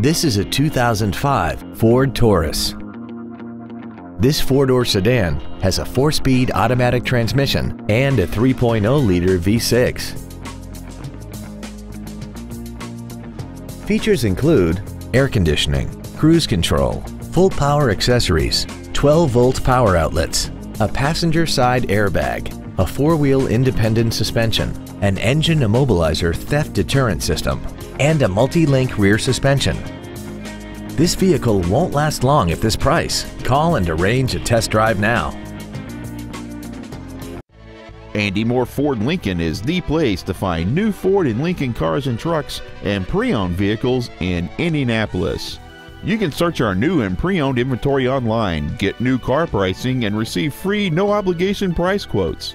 This is a 2005 Ford Taurus. This four-door sedan has a four-speed automatic transmission and a 3.0-liter V6. Features include air conditioning, cruise control, full power accessories, 12-volt power outlets, a passenger side airbag, a four-wheel independent suspension, an engine immobilizer theft deterrent system, and a multi-link rear suspension. This vehicle won't last long at this price. Call and arrange a test drive now. Andy Mohr Ford Lincoln is the place to find new Ford and Lincoln cars and trucks and pre-owned vehicles in Indianapolis. You can search our new and pre-owned inventory online, get new car pricing, and receive free no-obligation price quotes.